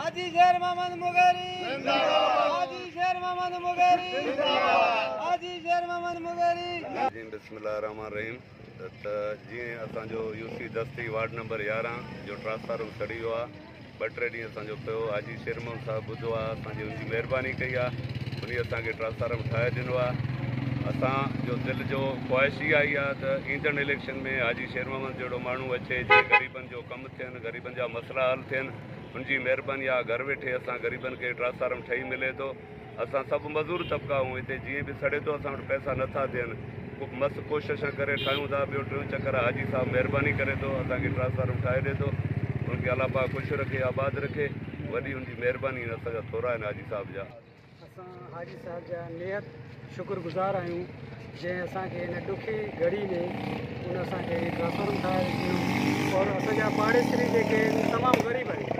हाजी शेर मोहम्मद मुगेरी। हाजी शेर मोहम्मद मुगेरी। हाजी शेर मोहम्मद मुगेरी। जी बिस्मिल्लाह रहीम त जीअं असांजो यूसी दस्ती वार्ड नंबर यारहं जो ट्रांसफार्म सड़ी वियो आहे ॿ टे ॾींहं असांजो पियो हाजी शेरमोहन साहिबु ॿुधो आहे असांजी महिरबानी कई आहे। उन असांखे ट्रांसफार्म ठाहे ॾिनो आहे। असांजो दिलि जो ख़्वाहिश इहा आई आहे त ईंदड़ इलेक्शन में हाजी शेर मोहम्मद जहिड़ो माण्हू अचे जीअं ग़रीबनि जो कमु थियनि ग़रीबनि जा मसइला हल थियनि उनजी महिरबानी आहे घर वेठे असां ग़रीबनि खे ट्रांसफार्म ठही मिले थो। असां सभु मज़दूर तबिका आहियूं हिते जीअं बि सड़े थो, असां पैसा नथा थियनि। मस्तु कोशिशि करे ठाहियूं था ॿियो टियों चकर हाजी साहिबु महिरबानी करे थो, असांखे ट्रांसफार्म ठाहे ॾिए थो। पाक ख़ुशि रखे, आबाद रखे। वॾी उनजी महिरबानी असांजा थोरा हाजी साहिब जा। असां हाजी साहिब जा नियत शुक्रगुज़ार आहियूं, जंहिं असांखे हिन घड़ी में असांखे ट्रांसफार्म और असांजा पाड़ेसरी जेके ग़रीब आहिनि।